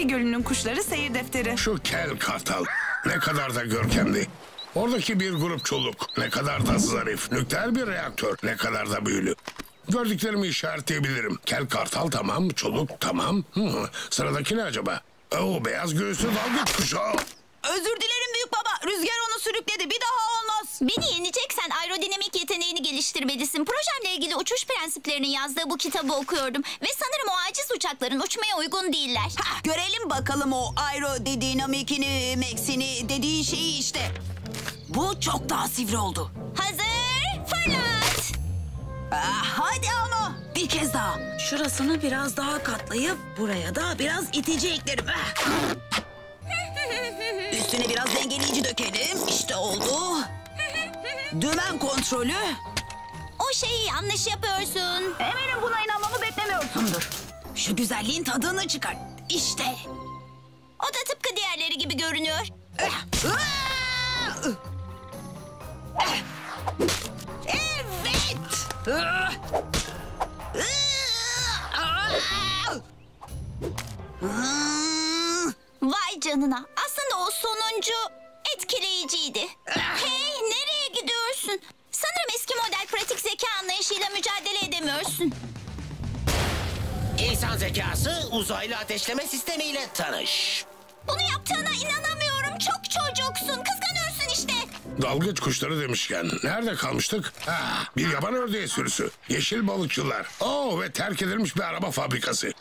Peri Gölü'nün kuşları seyir defteri. Şu kel kartal ne kadar da görkemli. Oradaki bir grup çoluk ne kadar da zarif. Nükleer bir reaktör ne kadar da büyülü. Gördüklerimi işaretleyebilirim. Kel kartal tamam, çoluk tamam. Hı, sıradaki ne acaba? Oo, beyaz göğüslü dalgıç kuşu. Özür dilerim büyük baba. Rüzgar onu sürükledi. Bir daha olmaz. Beni yeneceksen aerodinamik yeteneğini geliştirmelisin. Projemle ilgili uçuş prensiplerinin yazdığı bu kitabı okuyordum. Ve sanırım o uçakların uçmaya uygun değiller. Hah, görelim bakalım o aerodinamikini, meksini dediğin şeyi işte. Bu çok daha sivri oldu. Hazır, fırlat. Ah, hadi ama bir kez daha. Şurasını biraz daha katlayıp buraya da biraz itici eklerim. Ah. Üstüne biraz dengeleyici dökelim. İşte oldu. Dümen kontrolü. O şeyi yanlış yapıyorsun. Eminim buna. Şu güzelliğin tadını çıkar. İşte. O da tıpkı diğerleri gibi görünüyor. Ah! Ah! Ah! Evet. Ah! Ah! Ah! Vay canına. Aslında o sonuncu etkileyiciydi. hey, İnsan zekası uzaylı ateşleme sistemiyle tanış. Bunu yaptığına inanamıyorum. Çok çocuksun. Kıskanıyorsun işte. Dalgıç kuşları demişken nerede kalmıştık? Ha, bir yaban ördeği sürüsü. Yeşil balıkçılar. Oo ve terk edilmiş bir araba fabrikası.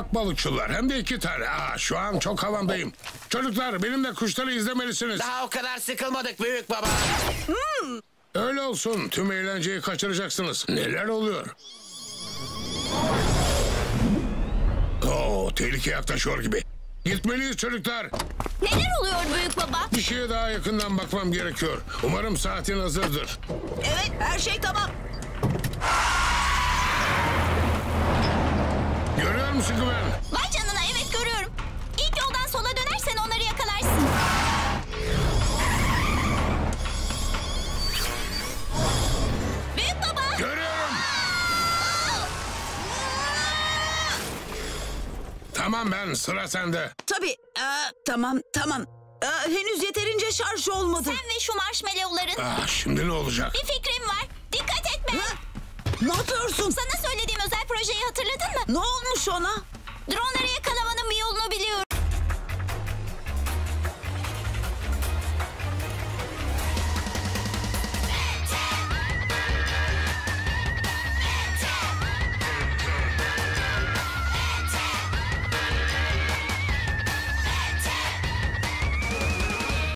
Akbalıkçılar hem de iki tane. Aa, şu an çok havamdayım. Çocuklar benimle kuşları izlemelisiniz. Daha o kadar sıkılmadık büyük baba. Öyle olsun. Tüm eğlenceyi kaçıracaksınız. Neler oluyor? Oo, tehlike yaklaşıyor gibi. Gitmeliyiz çocuklar. Neler oluyor büyük baba? Bir şeye daha yakından bakmam gerekiyor. Umarım saatin hazırdır. Evet her şey tamam. Musun Güven? Vay canına evet görüyorum. İlk yoldan sola dönersen onları yakalarsın. Büyük baba. Görüyorum. Tamam ben sıra sende. Tabii. Aa, tamam tamam. Aa, henüz yeterince şarj olmadı. Sen ve şu marshmallowların. Ah, şimdi ne olacak? Bir fikrim var. Dikkat et be. Ha? Ne yapıyorsun? Sana söylediğim özel projeyi hatırladın mı? Ne olmuş ona? Yolunu biliyorum.